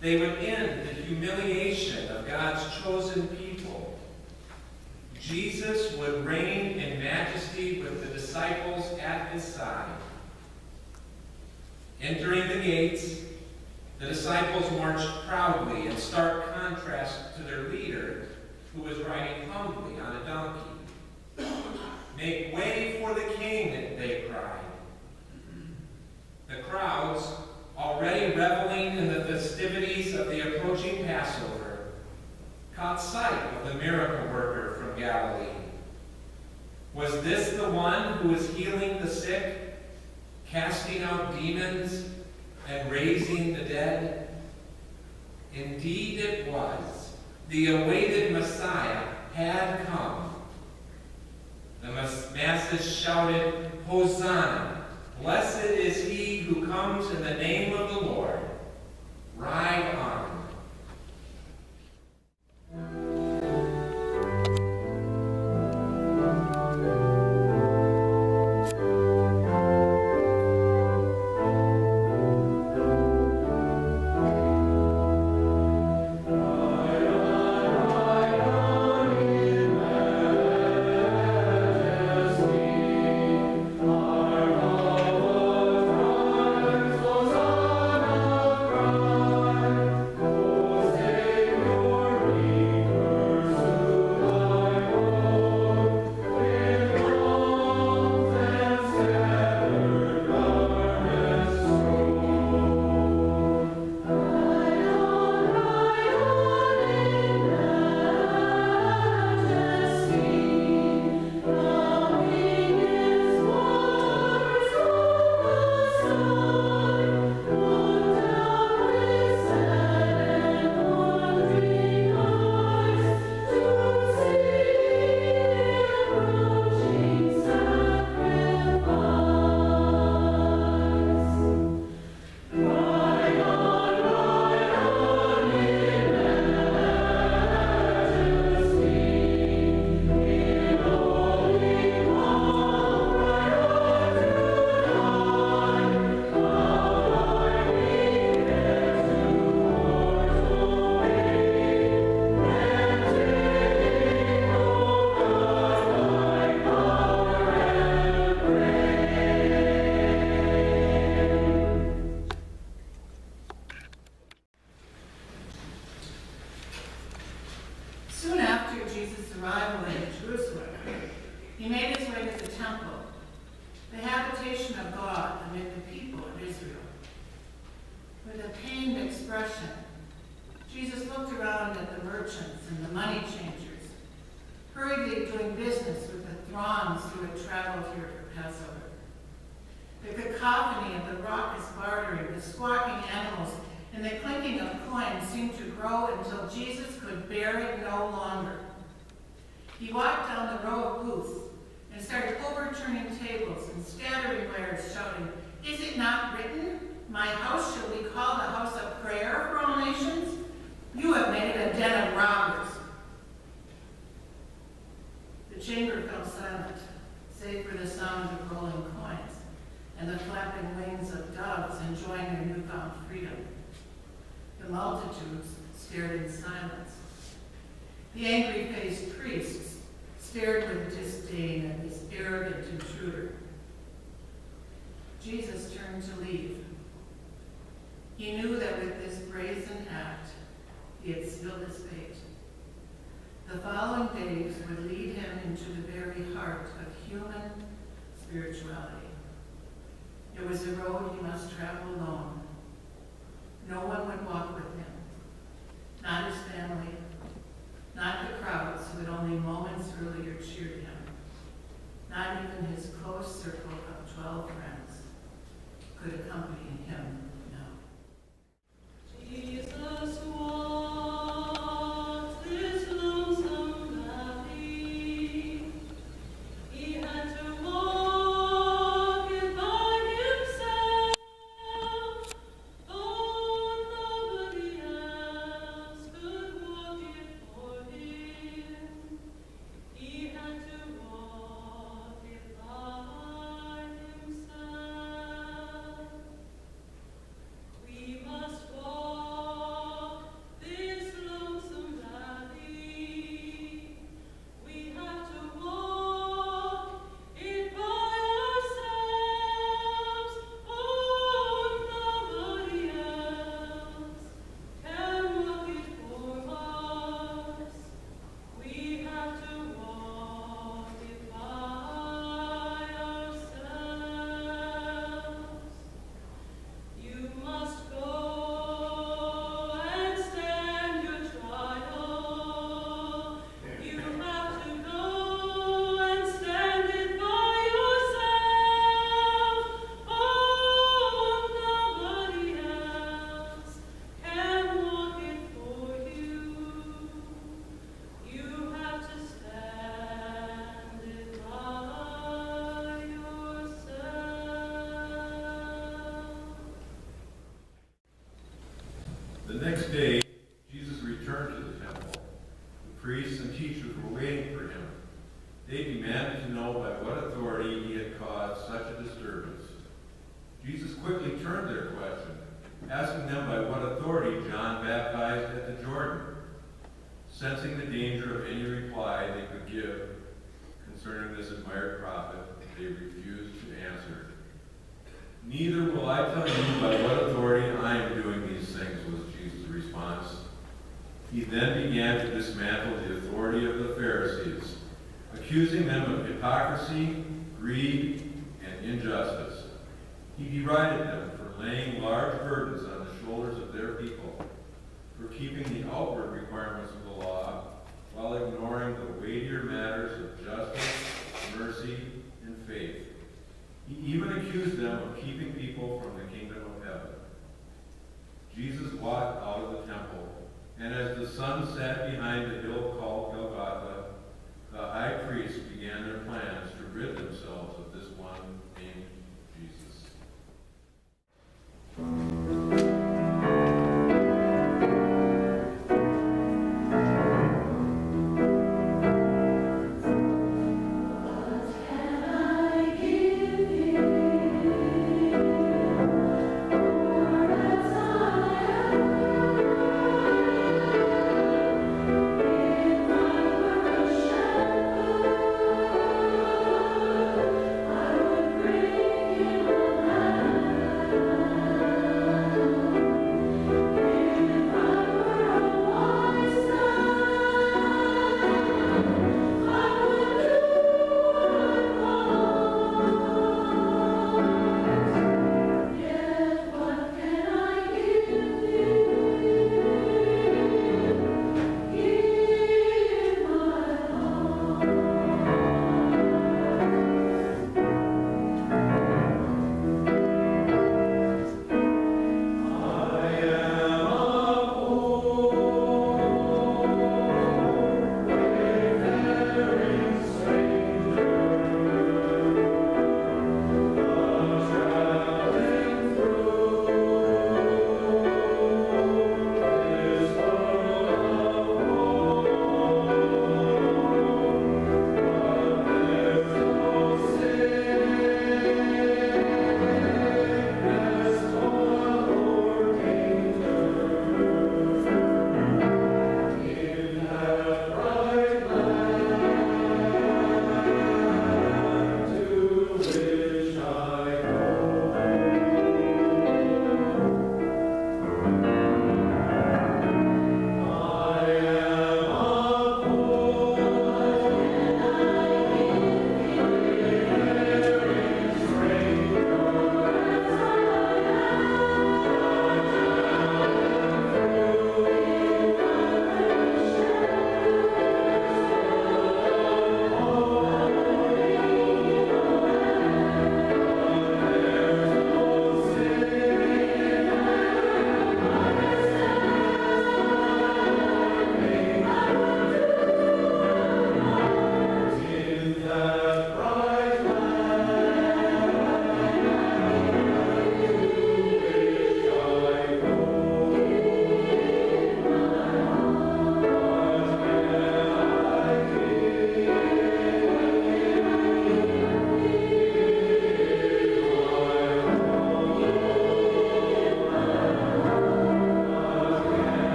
They would end the humiliation of God's chosen people. Jesus would reign in majesty with the disciples at his side. Entering the gates, the disciples marched proudly in stark contrast to their leader, who was riding humbly on a donkey. Make way for the king, they cried. The crowds already reveling in the festivities of the approaching Passover, caught sight of the miracle worker from Galilee. Was this the one who was healing the sick, casting out demons, and raising the dead? Indeed it was. The awaited Messiah had come. The masses shouted, Hosanna! Blessed is he who comes in the name of the Lord, ride on. He made his way to the temple, the habitation of God amid the people of Israel. With a pained expression, Jesus looked around at the merchants and the money changers, hurriedly doing business with the throngs who had traveled here for Passover. The cacophony of the raucous bartering, the squawking animals, and the clinking of coins seemed to grow until Jesus could bear it no longer. He walked down the row of booths, started overturning tables and scattering wares, shouting, Is it not written, My house shall be called a house of prayer for all nations? You have made it a den of robbers. The chamber fell silent, save for the sound of rolling coins and the flapping wings of doves enjoying their newfound freedom. The multitudes stared in silence. The angry-faced priests stared with disdain at this arrogant intruder. Jesus turned to leave. He knew that with this brazen act, he had spilled his fate. The following days would lead him into the very heart of human spirituality. It was a road he must travel alone. No one would walk with him, not his family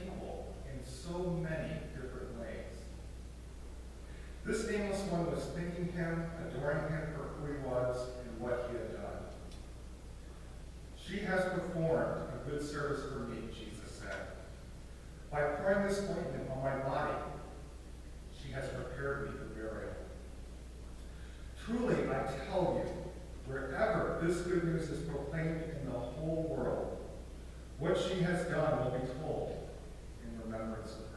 in so many different ways. This nameless one was thanking him, adoring him for who he was and what he had done. She has performed a good service for me, Jesus said. By pouring this ointment on my body, she has prepared me for burial. Truly, I tell you, wherever this good news is proclaimed in the whole world, what she has done will be told remembrance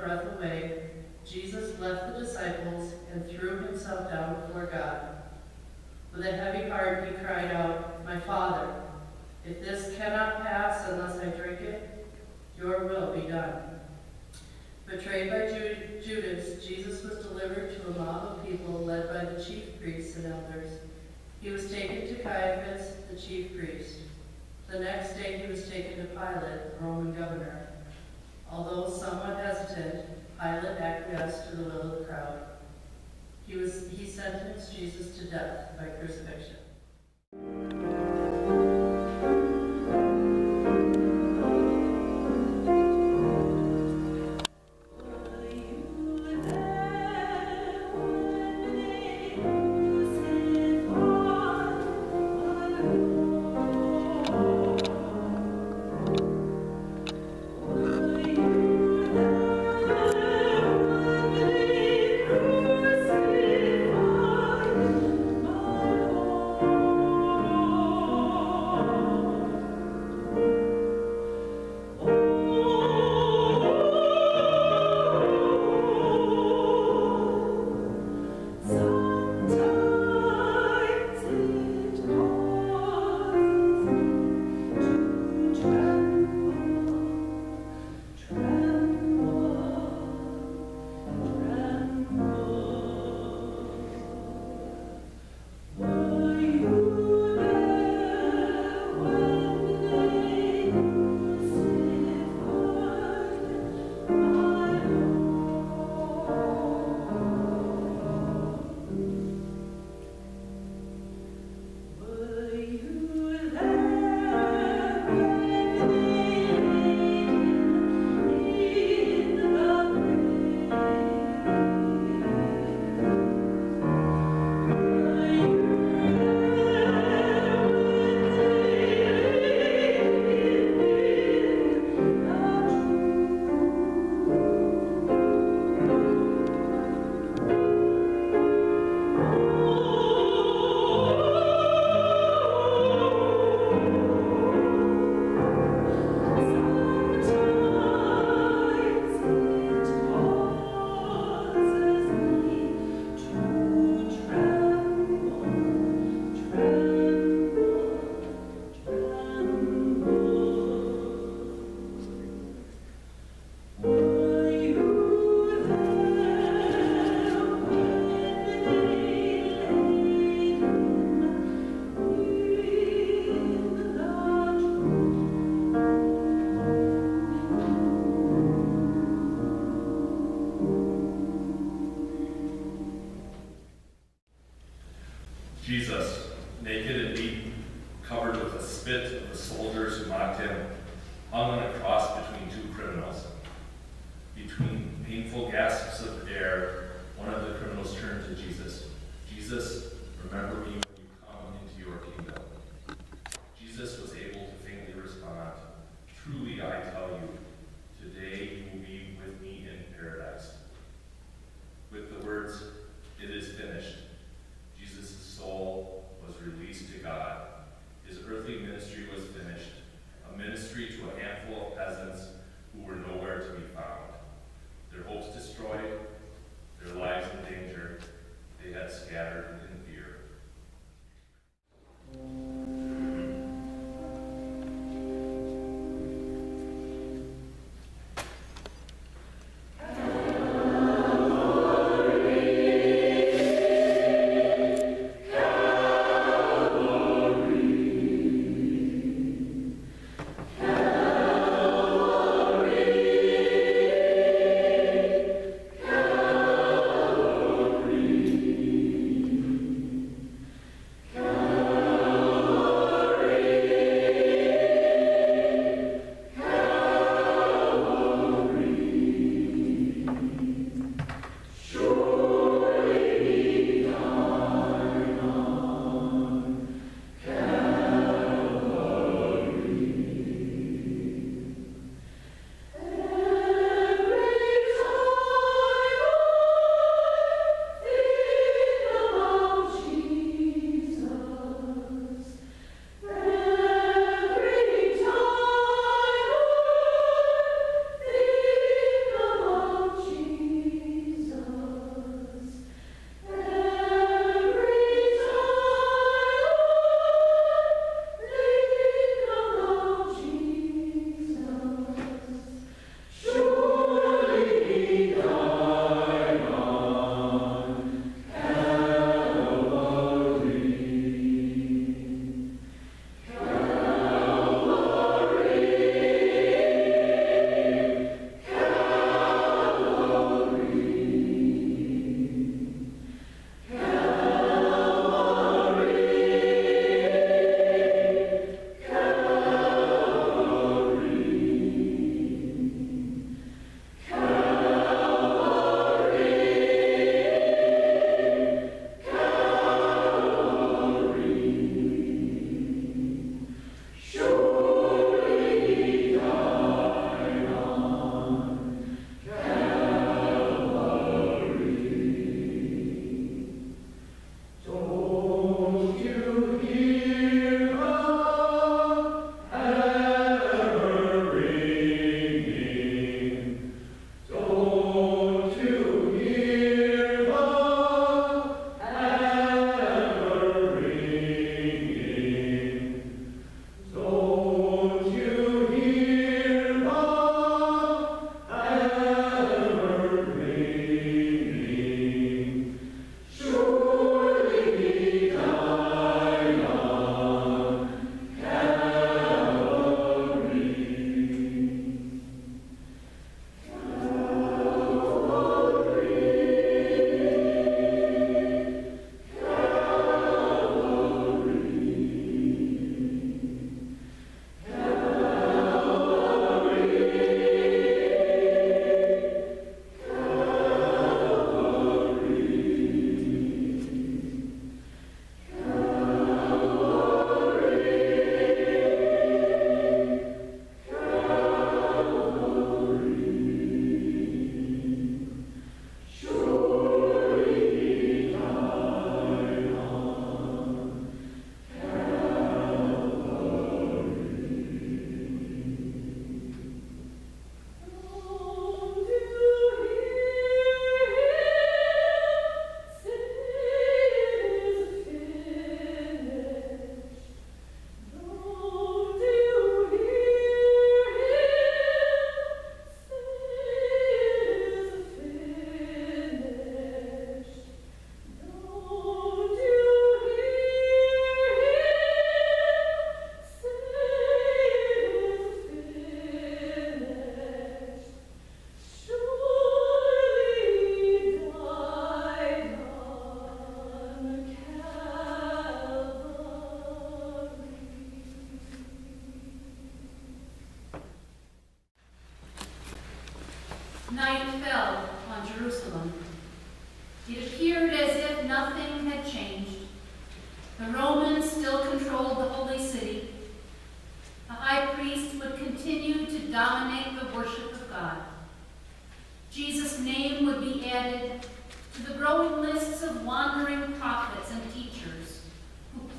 breath away, Jesus left the disciples and threw himself down before God. With a heavy heart, he cried out, My Father, if this cannot pass unless I drink it, your will be done. Betrayed by Ju- Judas, Jesus was delivered to a mob of people led by the chief priests and elders. He was taken to Caiaphas, the chief priest. The next day he was taken to Pilate, the Roman governor. Although somewhat hesitant, Pilate acquiesced to the will of the crowd. He was he sentenced Jesus to death by crucifixion.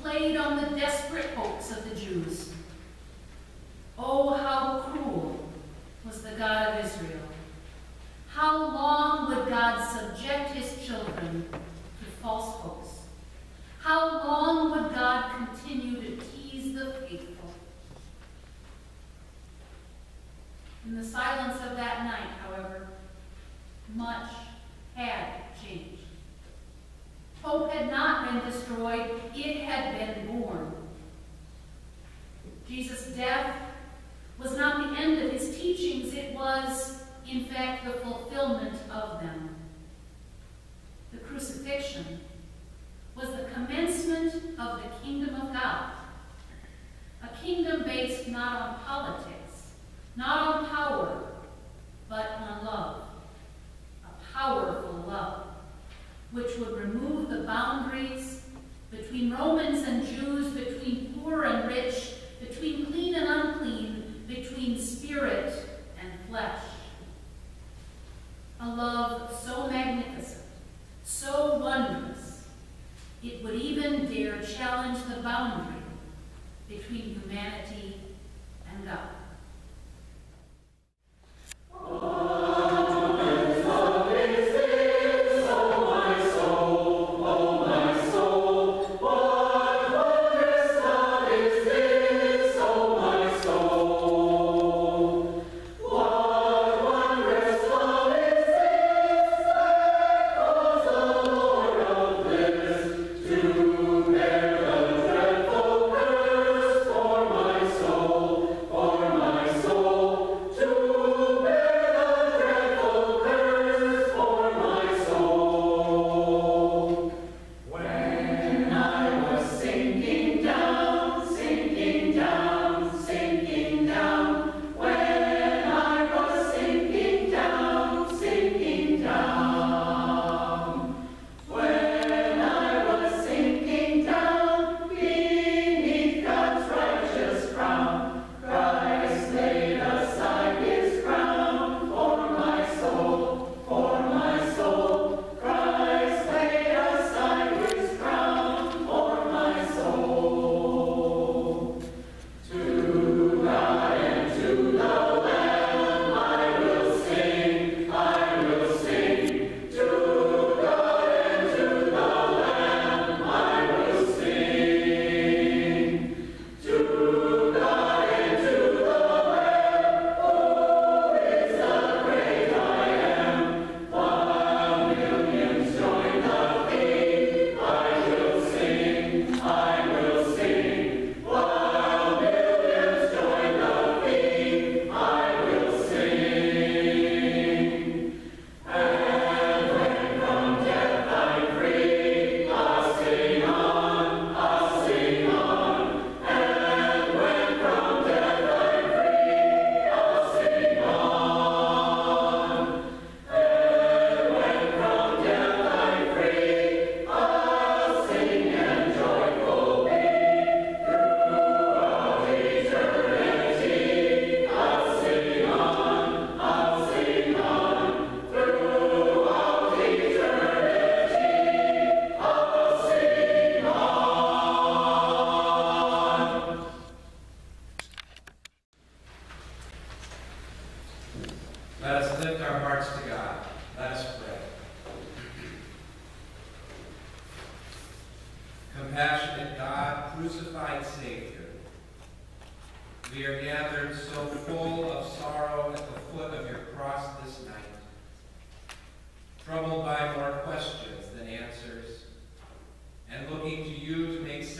Played on the desperate hopes of the Jews. Oh, how cruel was the God of Israel. How long would God subject his children to false hopes? How long would God continue to tease the faithful? In the silence of that night, however, much had changed. Hope had not been destroyed, it had been born. Jesus' death was not the end of his teachings, it was, in fact, the fulfillment of them. The crucifixion was the commencement of the kingdom of God, a kingdom based not on politics, not on power, but on love, a powerful love, which would remove the boundaries between Romans and Jews, between poor and rich, between clean and unclean, between spirit and flesh. A love so magnificent, so wondrous, it would even dare challenge the boundary between humanity and God. Let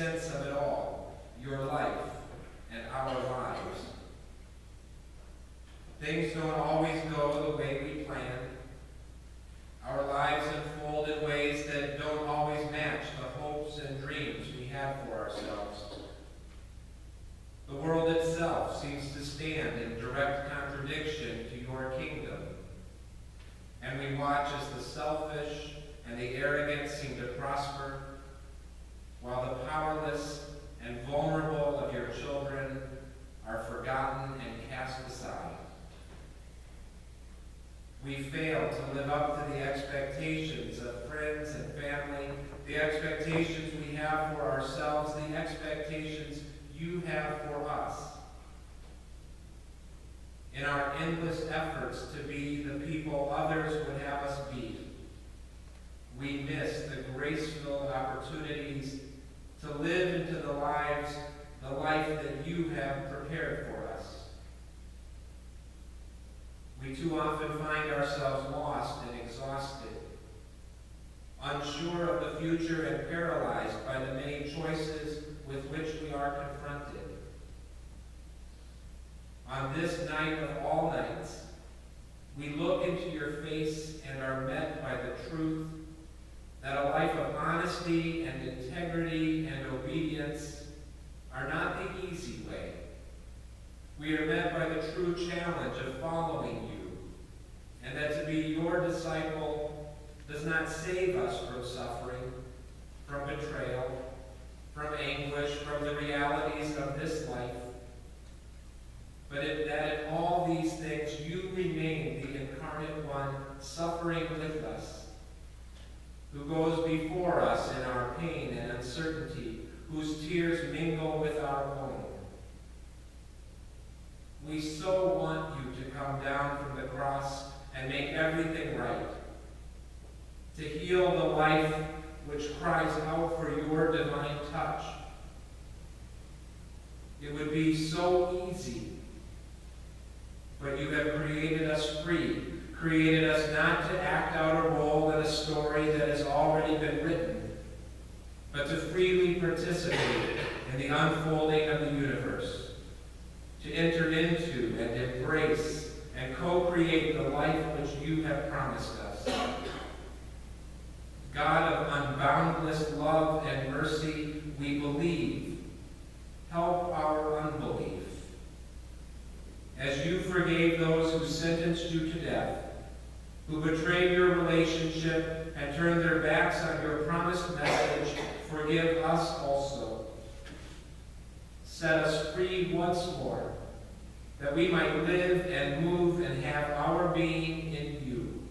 sense of it all, your life and our lives. Things don't always go the way we planned. Our lives unfold in ways that don't always match the hopes and dreams we have for ourselves. The world itself seems to stand in direct contradiction to your kingdom, And we watch as the selfish and the arrogant seem to prosper, while the powerless and vulnerable of your children are forgotten and cast aside. We fail to live up to the expectations of friends and family, the expectations we have for ourselves, the expectations you have for us. In our endless efforts to be the people others would have us be, we miss the grace-filled opportunities to live into the lives, the life that you have prepared for us. We too often find ourselves lost and exhausted, unsure of the future and paralyzed by the many choices with which we are confronted. On this night of all nights, we look into your face and are met by the truth that a life of honesty and integrity and obedience are not the easy way. We are met by true challenge of following you, and that to be your disciple does not save us from suffering, from betrayal, from anguish, from the realities of this life, but that in all these things you remain the incarnate one suffering with us, who goes before us in our pain and uncertainty, whose tears mingle with our own. We so want you to come down from the cross and make everything right, to heal the life which cries out for your divine touch. It would be so easy, but you have created us free, created us not to act out a role in a story that has already been written, but to freely participate in the unfolding of the universe, to enter into and embrace and co-create the life which you have promised us. God of unboundless love and mercy, we believe. Help our unbelief. As you forgave those who sentenced you to death, who betrayed your relationship and turned their backs on your promised message, forgive us also. Set us free once more, that we might live and move and have our being in you.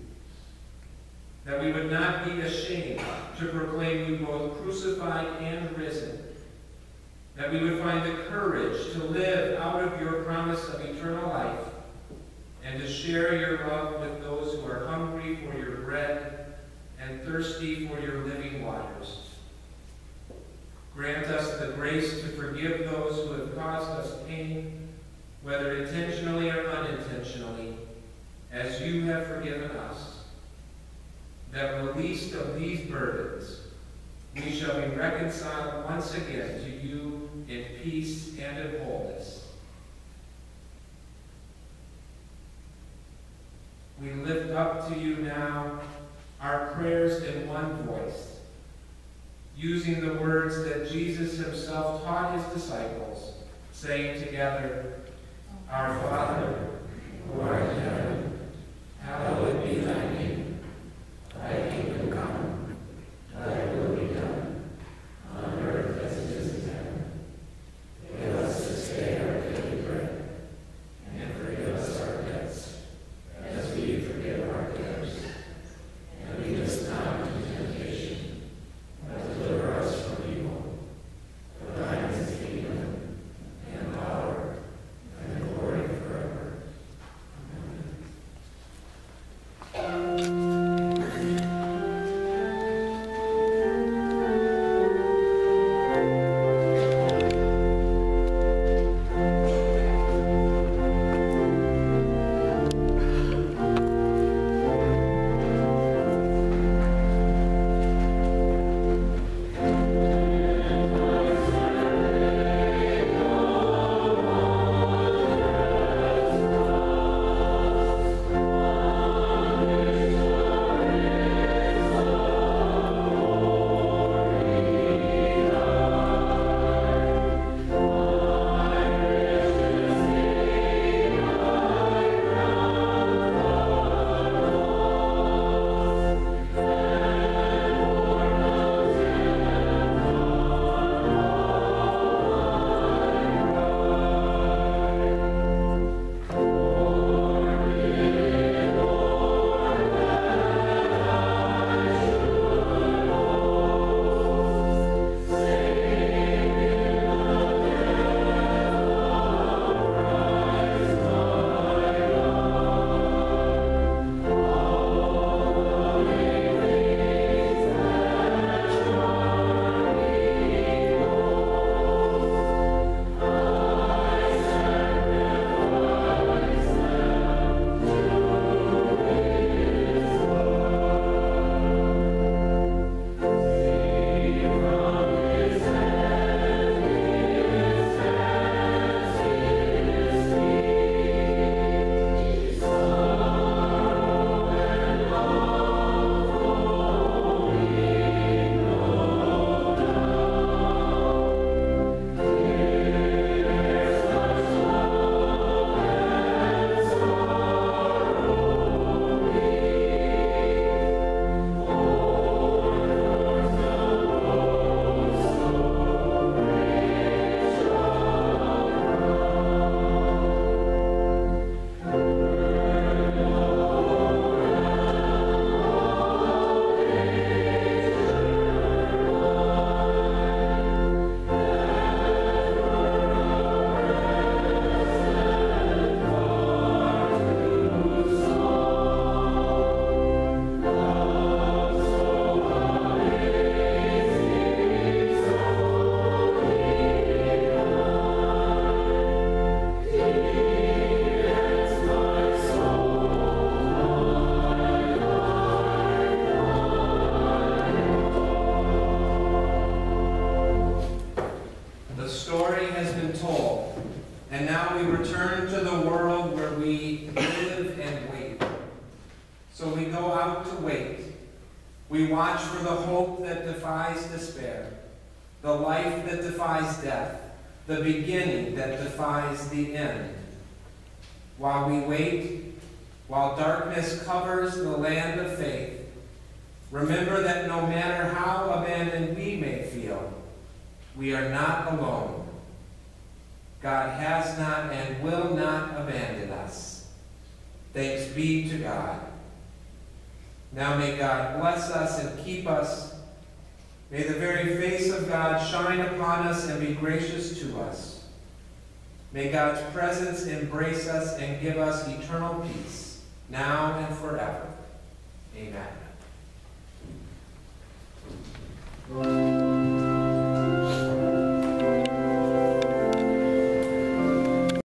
That we would not be ashamed to proclaim you both crucified and risen. That we would find the courage to live out of your promise of eternal life and to share your love with those who are hungry for your bread and thirsty for your living waters. Grant us the grace to forgive those who have caused us pain, whether intentionally or unintentionally, as you have forgiven us. That released of these burdens, we shall be reconciled once again to you in peace and in wholeness. We lift up to you now our prayers in one voice, using the words that Jesus himself taught his disciples, saying together, Our Father, who art in heaven, hallowed be thy name. Thy kingdom come, thy will